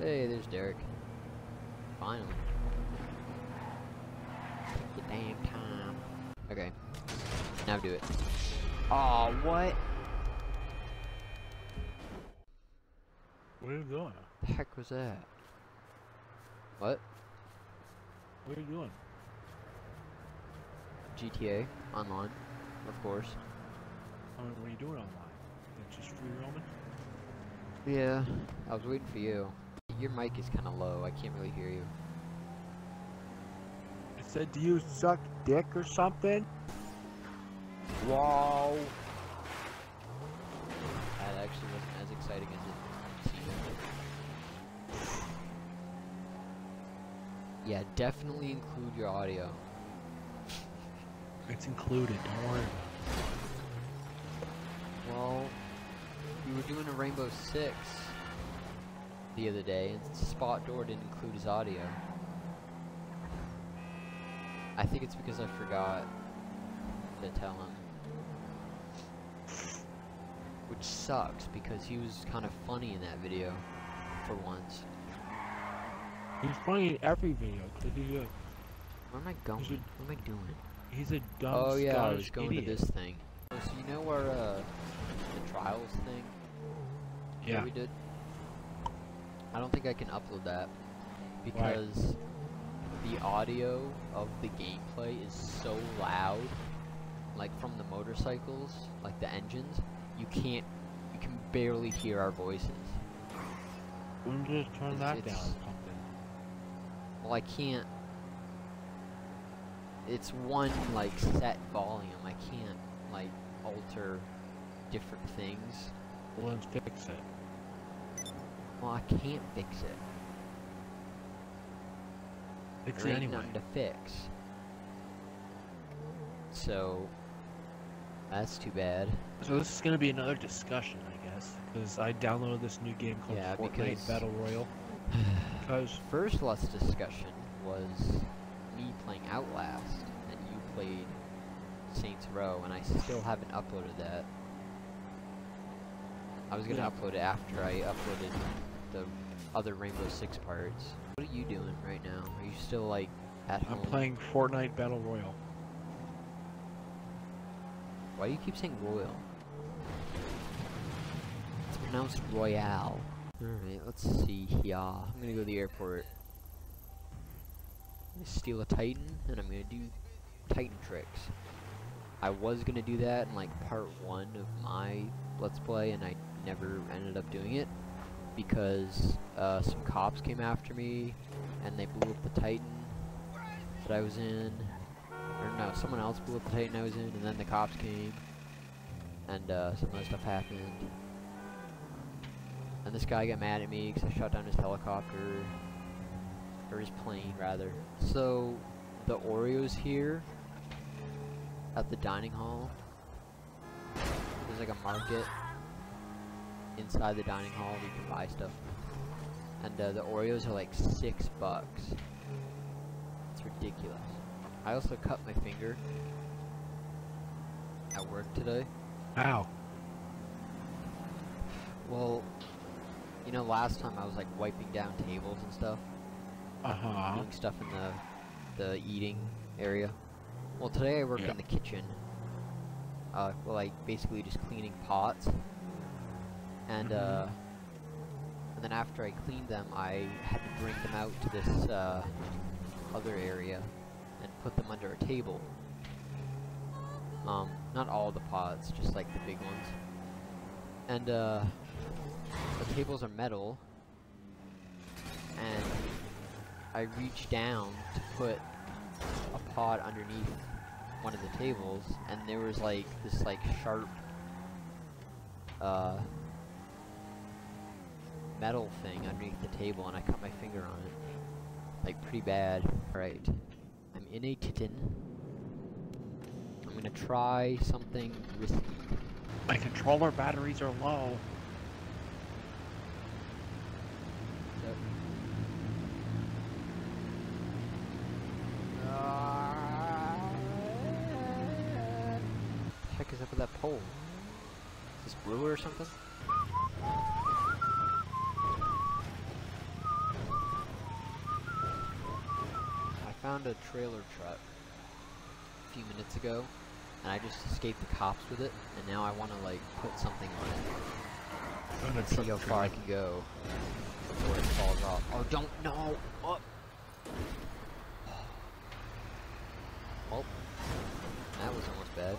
Hey, there's Derek. Finally. Take your damn time. Okay. Now do it. Oh, what? Where are you going? The heck was that? What? What are you doing? GTA online, of course. I mean, what are you doing online? Like just free roaming? Yeah, I was waiting for you. Your mic is kind of low. I can't really hear you. I said, do you suck dick or something? Wow. That actually wasn't as exciting as it seemed. Yeah, definitely include your audio. It's included, don't worry Well, we were doing a Rainbow Six the other day, and Spot Door didn't include his audio. I think it's because I forgot to tell him. Which sucks, because he was kind of funny in that video, for once. He's funny in every video, cause he's a, Where am I going? What am I doing? he's a dumb oh yeah, I was going idiot. to this thing. So you know where, uh, the trials thing that Yeah. we did? I don't think I can upload that because the audio of the gameplay is so loud, like from the motorcycles, like the engines, you can't, you can barely hear our voices. We can just turn It's- that down or something. Well, I can't. It's one like set volume. I can't like alter different things. Well, let's fix it. Well, I can't fix it. Fix There it anyway. nothing to fix. So that's too bad. So this is gonna be another discussion, I guess, because I downloaded this new game called Yeah, Fortnite because- Battle Royale. Because First last discussion was me playing Outlast, and you played Saints Row, and I still haven't uploaded that. I was gonna Yeah. upload it after I uploaded the other Rainbow Six parts. What are you doing right now? Are you still like at I'm home? playing Fortnite Battle Royale. Why do you keep saying royal? It's pronounced royale. Alright, let's see here. I'm gonna go to the airport. I'm gonna steal a Titan, and I'm gonna do Titan tricks. I was gonna do that in like part one of my Let's Play, and I never ended up doing it because uh, some cops came after me, and they blew up the Titan that I was in. Or no, someone else blew up the Titan I was in, and then the cops came, and uh, some other stuff happened. And this guy got mad at me because I shot down his helicopter, or his plane rather. So, the Oreos here at the dining hall. There's like a market inside the dining hall you can buy stuff. And uh, the Oreos are like six bucks. It's ridiculous. I also cut my finger at work today. Ow. Well, you know, last time I was like wiping down tables and stuff, Uh huh. doing stuff in the the eating area. Well, today I worked Yeah. in the kitchen. Uh, well, like basically just cleaning pots, and uh, and then after I cleaned them, I had to bring them out to this uh, other area and put them under a table. Um, not all the pots, just like the big ones. And uh, the tables are metal, and I reached down to put a pot underneath one of the tables, and there was like this like sharp uh, metal thing underneath the table, and I cut my finger on it, like pretty bad. All right, I'm in a Titan. I'm gonna try something risky. My controller batteries are low. Yep. Ah. The heck is up with that pole? Is this brewer or something? found a trailer truck a few minutes ago, and I just escaped the cops with it, and now I want to, like, put something on it. I'm gonna see how far I can go before it falls off. Oh, don't, no! Oh. Well, that was almost bad.